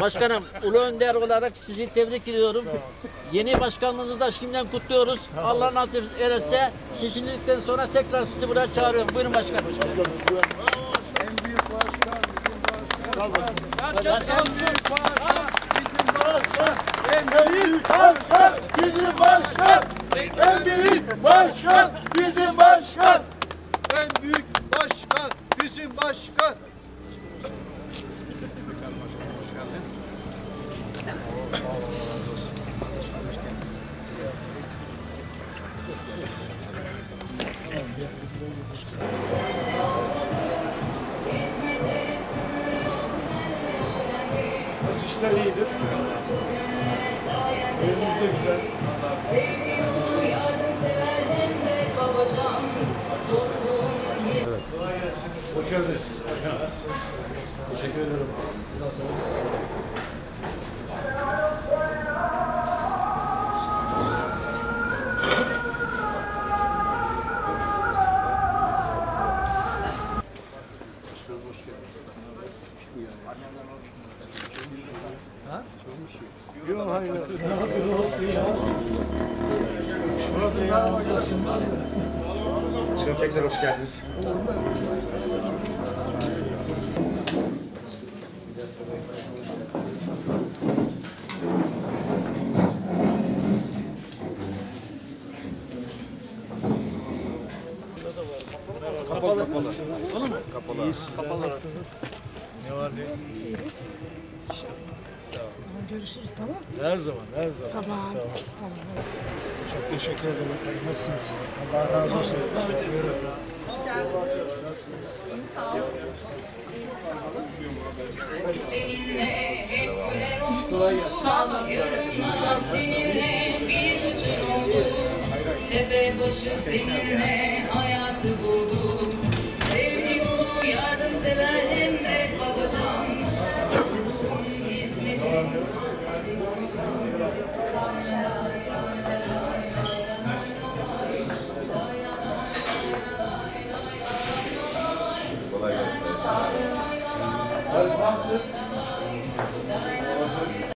Başkanım, Ulu Önder olarak sizi tebrik ediyorum. Yeni başkanlığınızı da şimdiden kutluyoruz. Allah nasip ederse seçildikten sonra tekrar sizi buraya çağırıyorum. Buyurun başkanım. En büyük başkan bizim başkan. En büyük başkan bizim başkan. En büyük başkan bizim başkan. Nasıl işler iyidir? Evimiz de güzel. Kolay gelsin. Hoş geldiniz. Nasılsınız? Teşekkür ederim. Siz nasılsınız? Yok hayır. Ne yapıyor olsun ya? Şurada ya. Başkanım tekrar hoş geldiniz. Kapalı kapalı. Kapalı mı? Kapalı. İyi sizler nasılsınız? Ne var ne? Tamam görüşürüz tamam. Her zaman, her zaman. Tamam. Tamam. Çok teşekkür ederim. Nasılsınız? Allah razı olsun. Buyurun. Tepe başı seninle hayatı buldum Sevgi dolu yardımsever hem de Alles macht